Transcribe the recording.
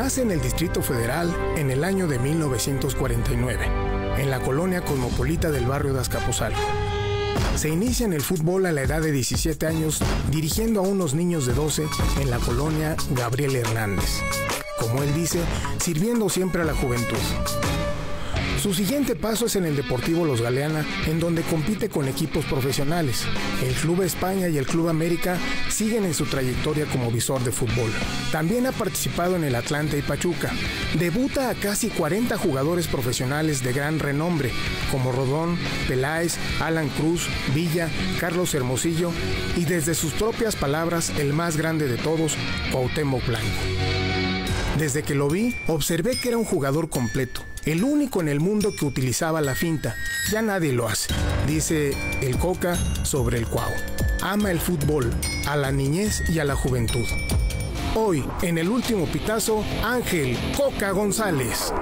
Nace en el Distrito Federal en el año de 1949, en la colonia cosmopolita del barrio de Azcapotzalco. Se inicia en el fútbol a la edad de 17 años dirigiendo a unos niños de 12 en la colonia Gabriel Hernández. Como él dice, sirviendo siempre a la juventud. Su siguiente paso es en el Deportivo Los Galeana, en donde compite con equipos profesionales. El Club España y el Club América siguen en su trayectoria como visor de fútbol. También ha participado en el Atlante y Pachuca. Debuta a casi 40 jugadores profesionales de gran renombre, como Rodón, Peláez, Alan Cruz, Villa, Carlos Hermosillo y desde sus propias palabras, el más grande de todos, Cuauhtémoc Blanco. Desde que lo vi, observé que era un jugador completo, el único en el mundo que utilizaba la finta. Ya nadie lo hace, dice el Coca sobre el Cuau. Ama el fútbol, a la niñez y a la juventud. Hoy, en el último pitazo, Ángel Coca González.